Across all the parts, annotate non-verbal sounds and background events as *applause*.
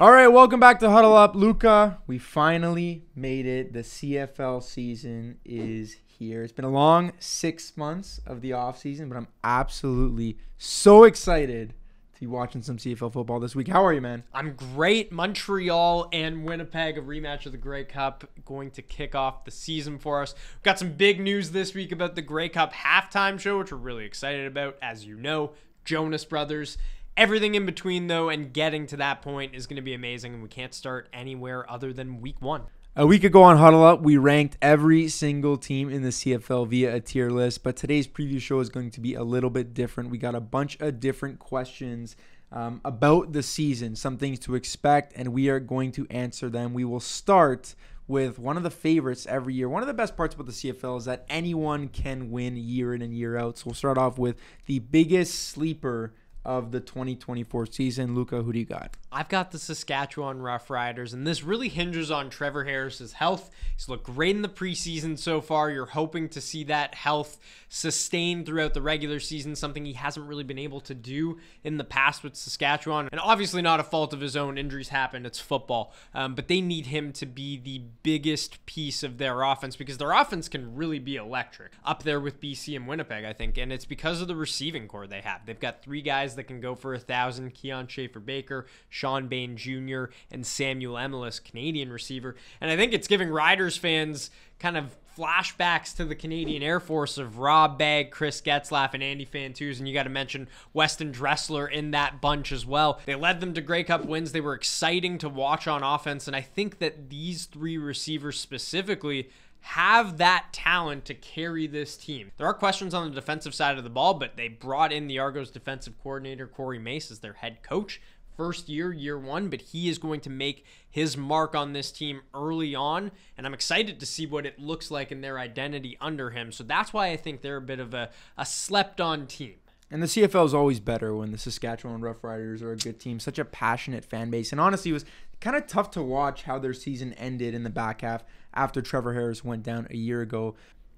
All right, welcome back to Huddle Up. Luca, we finally made it. The CFL season is here. It's been a long six months of the off season, but I'm absolutely so excited to be watching some CFL football this week. How are you, man? I'm great. Montreal and Winnipeg, a rematch of the Grey Cup, going to kick off the season for us. We've got some big news this week about the Grey Cup halftime show, which we're really excited about. As you know, Jonas Brothers Everything in between, though, and getting to that point is going to be amazing, and we can't start anywhere other than week one. A week ago on Huddle Up, we ranked every single team in the CFL via a tier list, but today's preview show is going to be a little bit different. We got a bunch of different questions um, about the season, some things to expect, and we are going to answer them. We will start with one of the favorites every year. One of the best parts about the CFL is that anyone can win year in and year out. So we'll start off with the biggest sleeper of the 2024 season. Luca, who do you got? I've got the Saskatchewan Roughriders, and this really hinges on Trevor Harris's health. He's looked great in the preseason so far. You're hoping to see that health sustained throughout the regular season, something he hasn't really been able to do in the past with Saskatchewan. And obviously, not a fault of his own. Injuries happen, it's football. Um, but they need him to be the biggest piece of their offense because their offense can really be electric up there with BC and Winnipeg, I think. And it's because of the receiving core they have. They've got three guys that can go for a thousand Keon Schaefer Baker, Shawn Bane Jr., and Samuel Emilus, Canadian receiver. And I think it's giving Riders fans kind of flashbacks to the Canadian Air Force of Rob Bagg, Chris Getzlaff, and Andy Fantuz. And you got to mention Weston Dressler in that bunch as well. They led them to Grey Cup wins. They were exciting to watch on offense. And I think that these three receivers specifically have that talent to carry this team. There are questions on the defensive side of the ball, but they brought in the Argos defensive coordinator, Corey Mace, as their head coach. First year, year one, but he is going to make his mark on this team early on. And I'm excited to see what it looks like in their identity under him. So that's why I think they're a bit of a, a slept on team. And the CFL is always better when the Saskatchewan Roughriders are a good team. Such a passionate fan base. And honestly, it was kind of tough to watch how their season ended in the back half after Trevor Harris went down a year ago.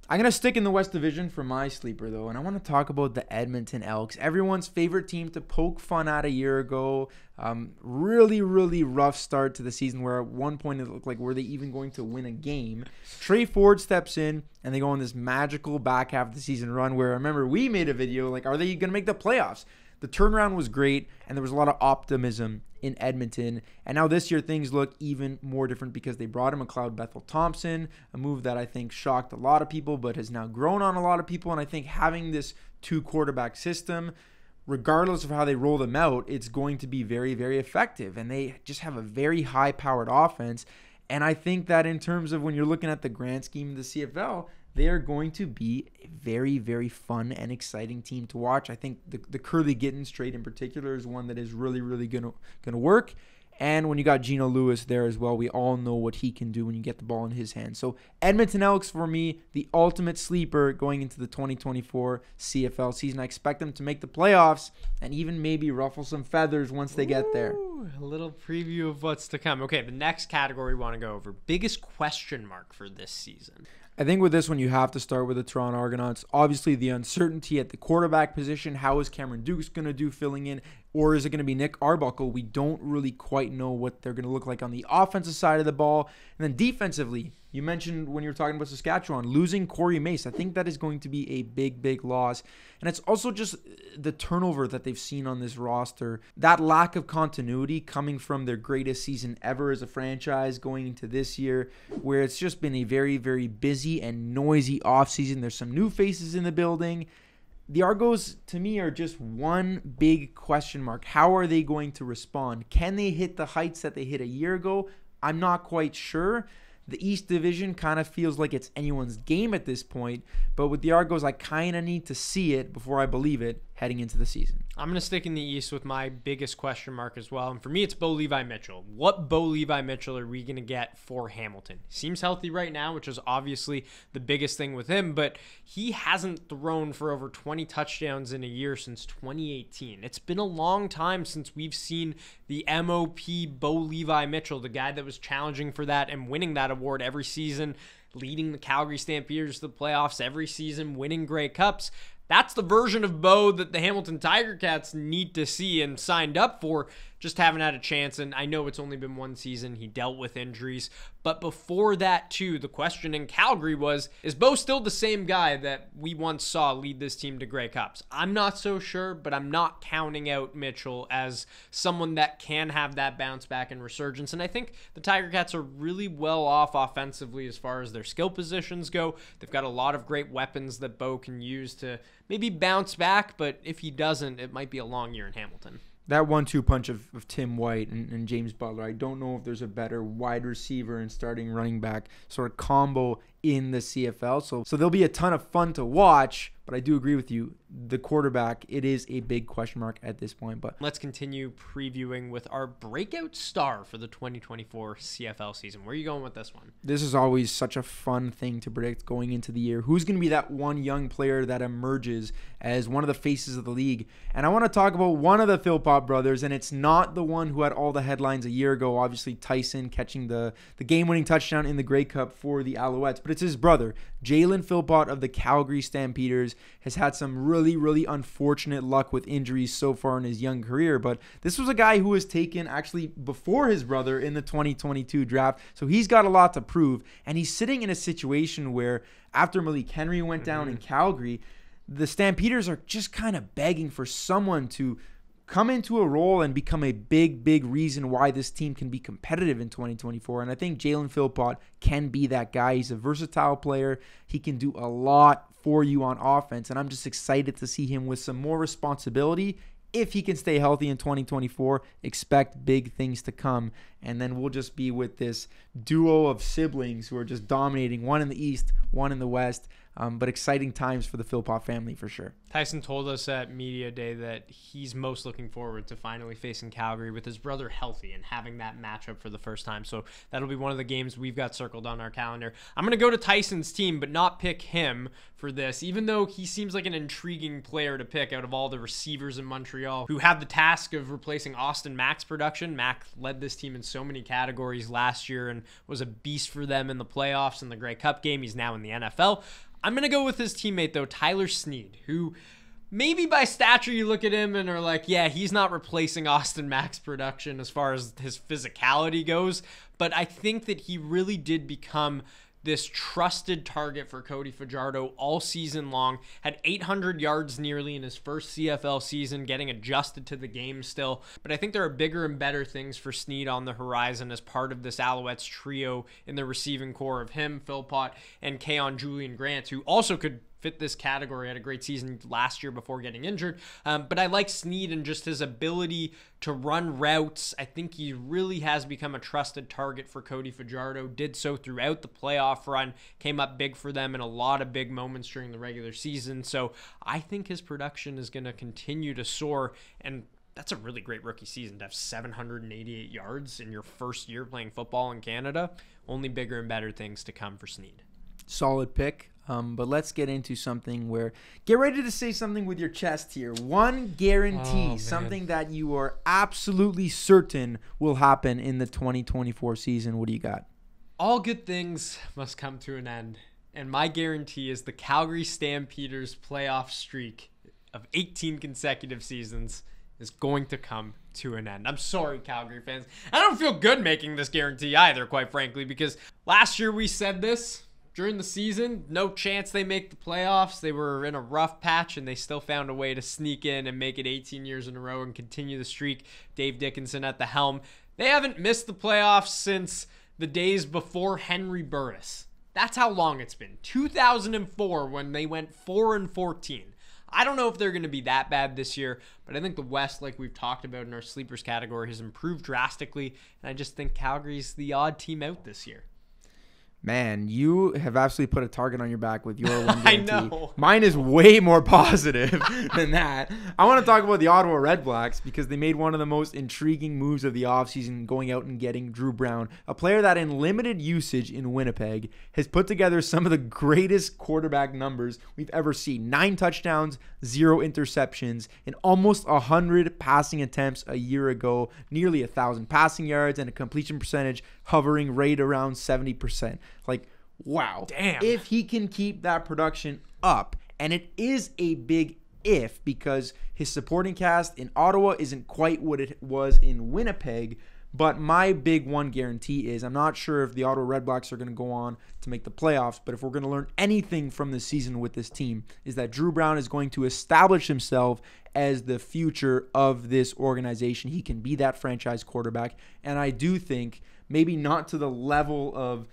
I'm going to stick in the West Division for my sleeper, though, and I want to talk about the Edmonton Elks, everyone's favorite team to poke fun at a year ago. Um, really, really rough start to the season where at one point it looked like were they even going to win a game. Tre Ford steps in, and they go on this magical back half of the season run where, I remember, we made a video like, are they going to make the playoffs? The turnaround was great, and there was a lot of optimism in Edmonton. And now this year, things look even more different because they brought in McLeod Bethel Thompson, a move that I think shocked a lot of people, but has now grown on a lot of people. And I think having this two quarterback system, regardless of how they roll them out, it's going to be very, very effective. And they just have a very high powered offense. And I think that in terms of when you're looking at the grand scheme of the CFL, they are going to be a very, very fun and exciting team to watch. I think the, the Kurleigh Gittens trade in particular is one that is really, really gonna gonna work. And when you got Geno Lewis there as well, we all know what he can do when you get the ball in his hands. So Edmonton Elks for me, the ultimate sleeper going into the 2024 CFL season. I expect them to make the playoffs and even maybe ruffle some feathers once they get there. a little preview of what's to come. Okay, the next category we want to go over. Biggest question mark for this season. I think with this one, you have to start with the Toronto Argonauts. Obviously, the uncertainty at the quarterback position. How is Cameron Dukes going to do filling in? Or is it going to be Nick Arbuckle? We don't really quite know what they're going to look like on the offensive side of the ball. And then defensively, you mentioned when you were talking about Saskatchewan, losing Corey Mace. I think that is going to be a big, big loss. And it's also just uh, the turnover that they've seen on this roster. That lack of continuity coming from their greatest season ever as a franchise going into this year, where it's just been a very, very busy and noisy offseason. There's some new faces in the building the Argos to me are just one big question mark. How are they going to respond? Can they hit the heights that they hit a year ago? I'm not quite sure. The East Division kind of feels like it's anyone's game at this point, but with the Argos, I kind of need to see it before I believe it heading into the season. I'm going to stick in the East with my biggest question mark as well. And for me, it's Bo Levi Mitchell. What Bo Levi Mitchell are we going to get for Hamilton? Seems healthy right now, which is obviously the biggest thing with him, but he hasn't thrown for over 20 touchdowns in a year since 2018. It's been a long time since we've seen the MOP Bo Levi Mitchell, the guy that was challenging for that and winning that award every season leading the Calgary Stampeders to the playoffs every season, winning Grey Cups. That's the version of Bo that the Hamilton Tiger Cats need to see and signed up for just haven't had a chance. And I know it's only been one season. He dealt with injuries. But before that, too, the question in Calgary was Is Bo still the same guy that we once saw lead this team to Grey Cups? I'm not so sure, but I'm not counting out Mitchell as someone that can have that bounce back and resurgence. And I think the Tiger Cats are really well off offensively as far as their skill positions go. They've got a lot of great weapons that Bo can use to maybe bounce back, but if he doesn't, it might be a long year in Hamilton that one-two punch of, of Tim White and, and, James Butler. I don't know if there's a better wide receiver and starting running back sort of combo in the CFL. So so there'll be a ton of fun to watch. But I do agree with you. The quarterback, it is a big question mark at this point. But let's continue previewing with our breakout star for the 2024 CFL season. Where are you going with this one? This is always such a fun thing to predict going into the year. Who's going to be that one young player that emerges as one of the faces of the league? And I want to talk about one of the Philpott brothers, and it's not the one who had all the headlines a year ago. Obviously, Tyson catching the the game-winning touchdown in the Grey Cup for the Alouettes, but it's his brother, Jalen Philpott of the Calgary Stampeders has had some really, really unfortunate luck with injuries so far in his young career. But this was a guy who was taken actually before his brother in the 2022 draft. So he's got a lot to prove. And he's sitting in a situation where after Malik Henry went down mm-hmm. in Calgary, the Stampeders are just kind of begging for someone to come into a role and become a big, big reason why this team can be competitive in 2024. And I think Jalen Philpott can be that guy. He's a versatile player. He can do a lot for you on offense. And I'm just excited to see him with some more responsibility. If he can stay healthy in 2024, expect big things to come. And then we'll just be with this duo of siblings who are just dominating one in the East, one in the West. Um, but exciting times for the Philpott family for sure. Tyson told us at Media Day that he's most looking forward to finally facing Calgary with his brother healthy and having that matchup for the first time. So that'll be one of the games we've got circled on our calendar. I'm going to go to Tyson's team, but not pick him for this, even though he seems like an intriguing player to pick out of all the receivers in Montreal who have the task of replacing Austin Mack's production. Mack led this team in so many categories last year and was a beast for them in the playoffs and the Grey Cup game. He's now in the NFL. I'm going to go with his teammate, though, Tyler Snead, who maybe by stature you look at him and are like, yeah, he's not replacing Austin Mack's production as far as his physicality goes. But I think that he really did become this trusted target for Cody Fajardo all season long. Had 800 yards nearly in his first CFL season, getting adjusted to the game still. But I think there are bigger and better things for Snead on the horizon as part of this Alouettes trio in the receiving core of him, Philpott, and Kaion Julien-Grant, who also could fit this category. Had a great season last year before getting injured. Um, but I like Snead and just his ability to run routes. I think he really has become a trusted target for Cody Fajardo. Did so throughout the playoff run. Came up big for them in a lot of big moments during the regular season. So I think his production is going to continue to soar. And that's a really great rookie season to have 788 yards in your first year playing football in Canada. Only bigger and better things to come for Snead. Solid pick. Um, but let's get into something where get ready to say something with your chest here. One guarantee, oh, something that you are absolutely certain will happen in the 2024 season. What do you got? All good things must come to an end. And my guarantee is the Calgary Stampeders playoff streak of 18 consecutive seasons is going to come to an end. I'm sorry, Calgary fans. I don't feel good making this guarantee either, quite frankly, because last year we said this during the season, no chance they make the playoffs. They were in a rough patch and they still found a way to sneak in and make it 18 years in a row and continue the streak. Dave Dickenson at the helm. They haven't missed the playoffs since the days before Henry Burris. That's how long it's been. 2004 when they went 4 and 14. I don't know if they're going to be that bad this year, but I think the West, like we've talked about in our sleepers category, has improved drastically, and I just think Calgary's the odd team out this year. Man, you have absolutely put a target on your back with your *laughs* one I know. Mine is way more positive *laughs* than that. I want to talk about the Ottawa Redblacks because they made one of the most intriguing moves of the offseason going out and getting Drew Brown, a player that in limited usage in Winnipeg has put together some of the greatest quarterback numbers we've ever seen. 9 touchdowns, 0 interceptions, and almost 100 passing attempts a year ago, nearly a 1000 passing yards and a completion percentage hovering right around 70%. Like, wow. Damn. If he can keep that production up, and it is a big if because his supporting cast in Ottawa isn't quite what it was in Winnipeg. But my big one guarantee is I'm not sure if the Ottawa Redblacks are going to go on to make the playoffs, but if we're going to learn anything from this season with this team, is that Drew Brown is going to establish himself as the future of this organization. He can be that franchise quarterback. And I do think maybe not to the level of,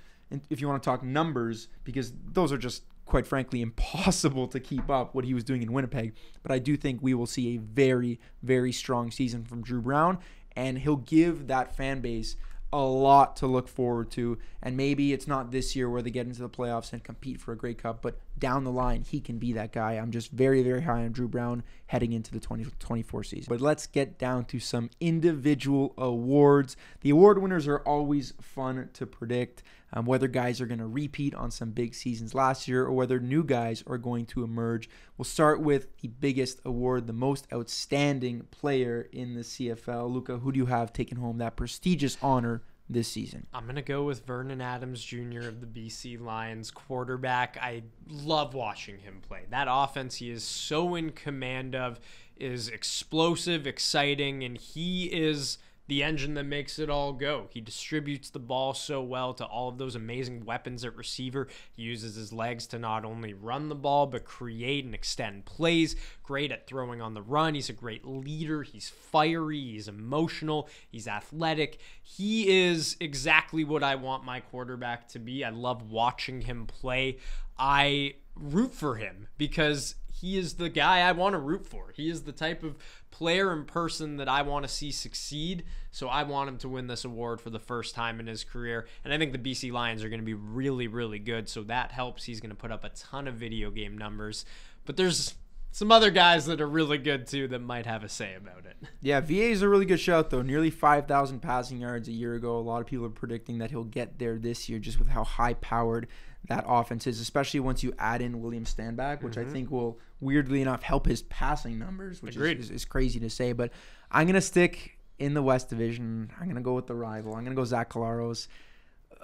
if you want to talk numbers, because those are just quite frankly *laughs* impossible to keep up what he was doing in Winnipeg. But I do think we will see a very, very strong season from Drew Brown and he'll give that fan base a lot to look forward to. And maybe it's not this year where they get into the playoffs and compete for a Grey Cup, but down the line, he can be that guy. I'm just very, very high on Drew Brown heading into the 2024 season. But let's get down to some individual awards. The award winners are always fun to predict. Um, whether guys are going to repeat on some big seasons last year or whether new guys are going to emerge. We'll start with the biggest award, the most outstanding player in the CFL. Luca, who do you have taking home that prestigious honor this season? I'm going to go with Vernon Adams Jr. of the BC Lions quarterback. I love watching him play. That offense he is so in command of is explosive, exciting, and he is the engine that makes it all go. He distributes the ball so well to all of those amazing weapons at receiver. He uses his legs to not only run the ball, but create and extend plays. Great at throwing on the run. He's a great leader. He's fiery. He's emotional. He's athletic. He is exactly what I want my quarterback to be. I love watching him play. I root for him because he is the guy I want to root for. He is the type of player and person that I want to see succeed. So I want him to win this award for the first time in his career. And I think the BC Lions are going to be really, really good. So that helps. He's going to put up a ton of video game numbers. But there's some other guys that are really good too that might have a say about it. *laughs* Yeah, VA is a really good shout though. Nearly 5,000 passing yards a year ago. A lot of people are predicting that he'll get there this year just with how high powered that offense is, especially once you add in William Stanback, which mm-hmm. I think will weirdly enough help his passing numbers, which is, is, is, crazy to say. But I'm gonna stick in the West Division. I'm gonna go with the rival. I'm gonna go Zach Collaros.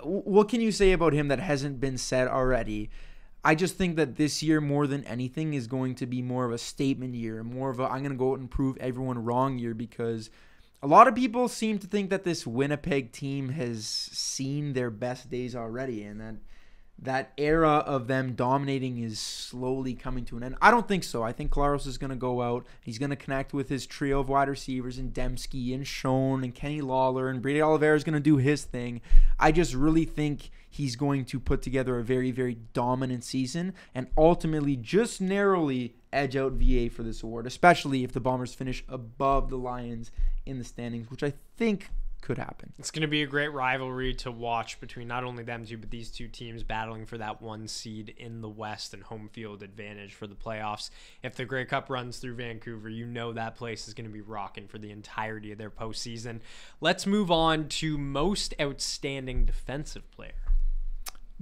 What can you say about him that hasn't been said already? I just think that this year, more than anything, is going to be more of a statement year, more of a I'm gonna go out and prove everyone wrong year because a lot of people seem to think that this Winnipeg team has seen their best days already, and that that era of them dominating is slowly coming to an end. I don't think so. I think Collaros is going to go out. He's going to connect with his trio of wide receivers and Demski and Schoen and Kenny Lawler and Brady Oliveira is going to do his thing. I just really think he's going to put together a very, very dominant season and ultimately just narrowly edge out VA for this award, especially if the Bombers finish above the Lions in the standings, which I think could happen. It's going to be a great rivalry to watch between not only them two, but these two teams battling for that one seed in the West and home field advantage for the playoffs. If the Grey Cup runs through Vancouver, you know that place is going to be rocking for the entirety of their postseason. Let's move on to most outstanding defensive player.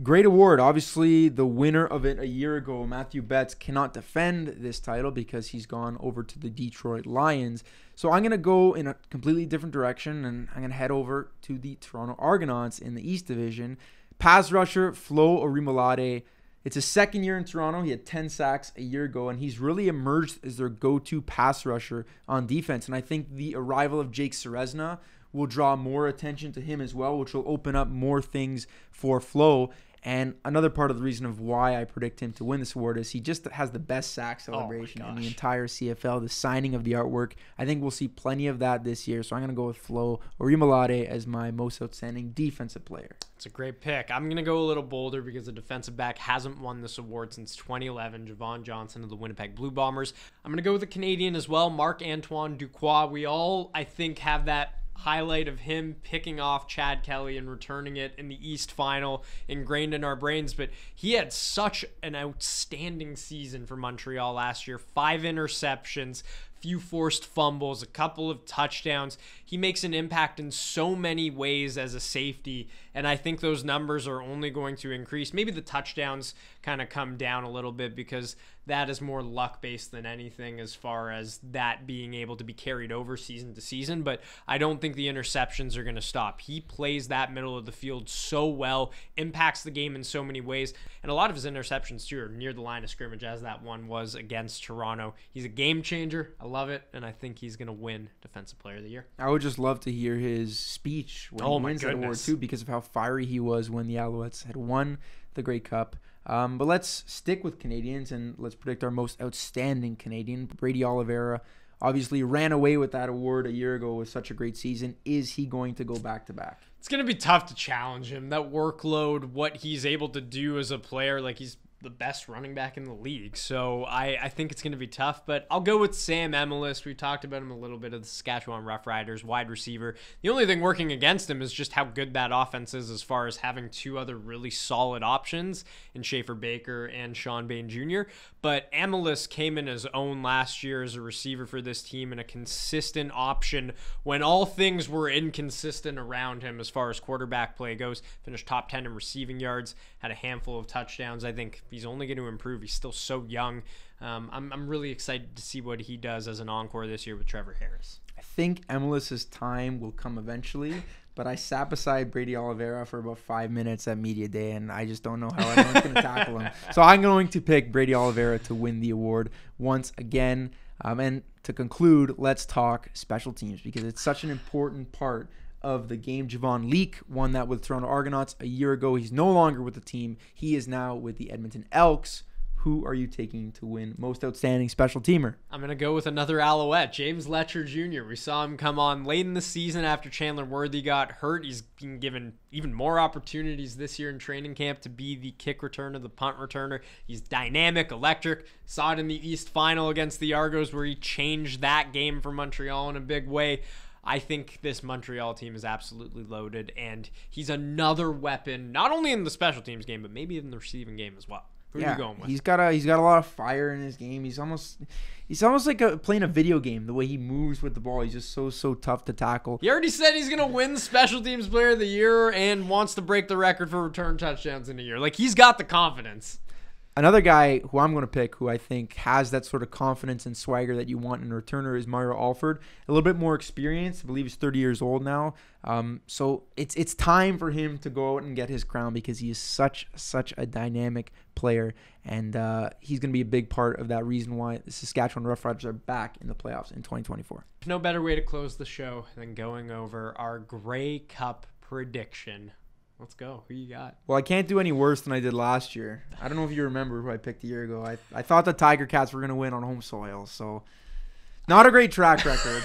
Great award. Obviously, the winner of it a year ago, Mathieu Betts, cannot defend this title because he's gone over to the Detroit Lions. So I'm going to go in a completely different direction and I'm going to head over to the Toronto Argonauts in the East Division. Pass rusher Flo Orimolade. It's his second year in Toronto. He had 10 sacks a year ago, and he's really emerged as their go to pass rusher on defense. And I think the arrival of Jake Ceresna will draw more attention to him as well, which will open up more things for Flo. And another part of the reason of why I predict him to win this award is he just has the best sack oh celebration oh in the entire CFL. The signing of the artwork, I think we'll see plenty of that this year. So I'm going to go with Flo Orimolade as my most outstanding defensive player. It's a great pick. I'm going to go a little bolder because the defensive back hasn't won this award since 2011. Jovon Johnson of the Winnipeg Blue Bombers. I'm going to go with the Canadian as well, Marc Antoine Dequoy. We all, I think, have that highlight of him picking off Chad Kelly and returning it in the East final ingrained in our brains. But he had such an outstanding season for Montreal last year five interceptions, few forced fumbles, a couple of touchdowns. He makes an impact in so many ways as a safety, and I think those numbers are only going to increase. Maybe the touchdowns kind of come down a little bit because that is more luck based than anything as far as that being able to be carried over season to season. But I don't think the interceptions are going to stop. He plays that middle of the field so well, impacts the game in so many ways. And a lot of his interceptions, too, are near the line of scrimmage, as that one was against Toronto. He's a game changer. I love it. And I think he's going to win Defensive Player of the Year. I would just love to hear his speech when Oh he wins that award, too, because of how fiery he was when the Alouettes had won the Grey Cup. Um, but let's stick with Canadians and let's predict our most outstanding Canadian. Brady Oliveira obviously ran away with that award a year ago with such a great season. Is he going to go back to back? It's going to be tough to challenge him. That workload, what he's able to do as a player, like he's the best running back in the league. So I, I think it's going to be tough, but I'll go with Sam Emilus. We talked about him a little bit of the Saskatchewan Roughriders, wide receiver. The only thing working against him is just how good that offense is as far as having two other really solid options in Schaffer-Baker and Shawn Bane Jr. But Emilus came in his own last year as a receiver for this team and a consistent option when all things were inconsistent around him as far as quarterback play goes. Finished top 10 in receiving yards, had a handful of touchdowns. I think he's only going to improve. He's still so young. Um, I'm, I'm really excited to see what he does as an encore this year with Trevor Harris. I think Emilus's time will come eventually, but I sat beside Brady Oliveira for about five minutes at media day, and I just don't know how anyone's going *laughs* to tackle him. So I'm going to pick Brady Oliveira to win the award once again. Um, and to conclude, let's talk special teams because it's such an important part of the game. Javon Leake won that with Toronto Argonauts a year ago. He's no longer with the team. He is now with the Edmonton Elks. Who are you taking to win most outstanding special teamer? I'm going to go with another Alouette, James Letcher Jr. We saw him come on late in the season after Chandler Worthy got hurt. He's been given even more opportunities this year in training camp to be the kick returner, the punt returner. He's dynamic, electric. Saw it in the East Final against the Argos where he changed that game for Montreal in a big way. I think this Montreal team is absolutely loaded, and he's another weapon, not only in the special teams game, but maybe in the receiving game as well. Who are you going with? He's got a he's got a lot of fire in his game. He's almost he's almost like a, playing a video game. The way he moves with the ball, he's just so so tough to tackle. He already said he's gonna win Special Teams Player of the Year and wants to break the record for return touchdowns in a year. Like he's got the confidence. Another guy who I'm going to pick, who I think has that sort of confidence and swagger that you want in a returner, is Mario Alford. A little bit more experience. I believe he's 30 years old now. Um, so it's it's time for him to go out and get his crown because he is such such a dynamic player, and uh, he's going to be a big part of that reason why the Saskatchewan Roughriders are back in the playoffs in 2024. No better way to close the show than going over our Grey Cup prediction. Let's go. Who you got? Well, I can't do any worse than I did last year. I don't know if you remember who I picked a year ago. I, I thought the Tiger Cats were going to win on home soil, so not a great track *laughs* record.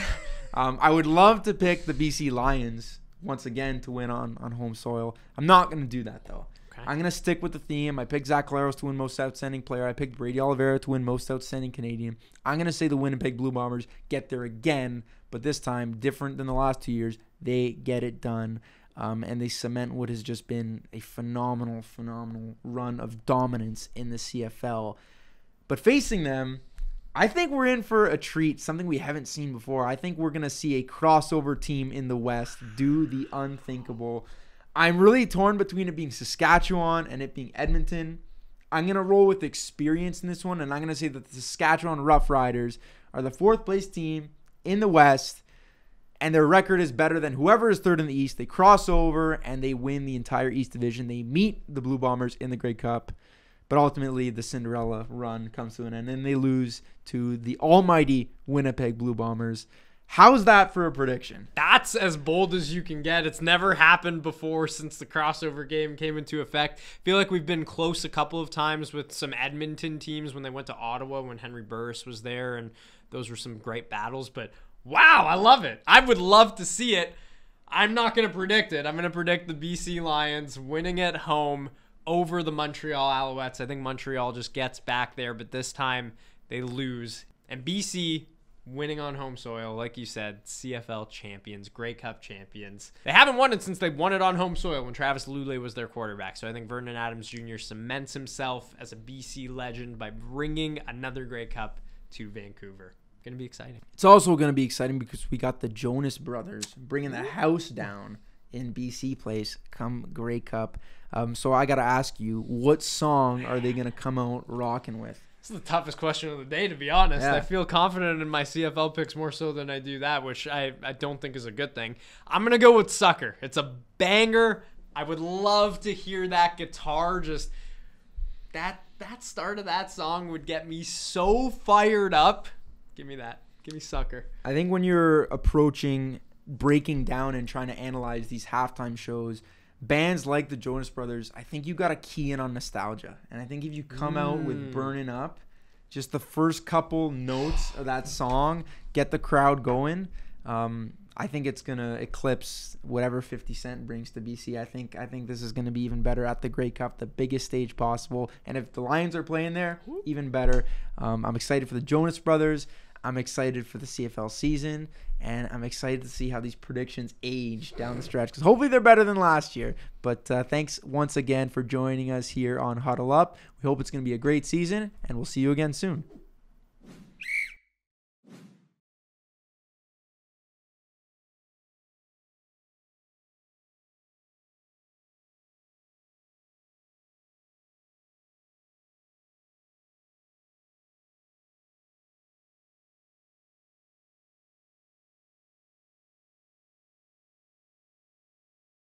um, I would love to pick the BC Lions once again to win on, on home soil. I'm not going to do that, though. Okay. I'm going to stick with the theme. I picked Zach Collaros to win most outstanding player. I picked Brady Oliveira to win most outstanding Canadian. I'm going to say the Winnipeg Blue Bombers get there again, but this time, different than the last two years, they get it done. Um, and they cement what has just been a phenomenal, phenomenal run of dominance in the CFL. But facing them, I think we're in for a treat, something we haven't seen before. I think we're going to see a crossover team in the West do the unthinkable. I'm really torn between it being Saskatchewan and it being Edmonton. I'm going to roll with experience in this one, and I'm going to say that the Saskatchewan Roughriders are the fourth place team in the West and their record is better than whoever is third in the East. They cross over and they win the entire East Division. They meet the Blue Bombers in the Grey Cup, but ultimately the Cinderella run comes to an end and they lose to the almighty Winnipeg Blue Bombers. How's that for a prediction? That's as bold as you can get. It's never happened before since the crossover game came into effect. feel like we've been close a couple of times with some Edmonton teams when they went to Ottawa when Henry Burris was there, and those were some great battles. But wow, I love it. I would love to see it. I'm not going to predict it. I'm going to predict the BC Lions winning at home over the Montreal Alouettes. I think Montreal just gets back there, but this time they lose. And BC winning on home soil, like you said, CFL champions, Grey Cup champions. They haven't won it since they won it on home soil when Travis Lulay was their quarterback. So I think Vernon Adams Jr. cements himself as a BC legend by bringing another Grey Cup to Vancouver. Going to be exciting. It's also going to be exciting because we got the Jonas Brothers bringing the house down in BC Place come Grey Cup. Um, so I got to ask you, what song are they going to come out rocking with? It's the toughest question of the day, to be honest. Yeah. I feel confident in my CFL picks more so than I do that, which I, I don't think is a good thing. I'm going to go with Sucker. It's a banger. I would love to hear that guitar just that that start of that song would get me so fired up. Give me that. Give me Sucker. I think when you're approaching breaking down and trying to analyze these halftime shows, bands like the Jonas Brothers, I think you got to key in on nostalgia. And I think if you come out with Mm. Burning Up, just the first couple notes of that song, get the crowd going. Um, I think it's gonna eclipse whatever 50 Cent brings to BC. I think I think this is gonna be even better at the Grey Cup, the biggest stage possible. And if the Lions are playing there, even better. Um, I'm excited for the Jonas Brothers. I'm excited for the CFL season, and I'm excited to see how these predictions age down the stretch because hopefully they're better than last year. But uh, thanks once again for joining us here on Huddle Up. We hope it's going to be a great season, and we'll see you again soon.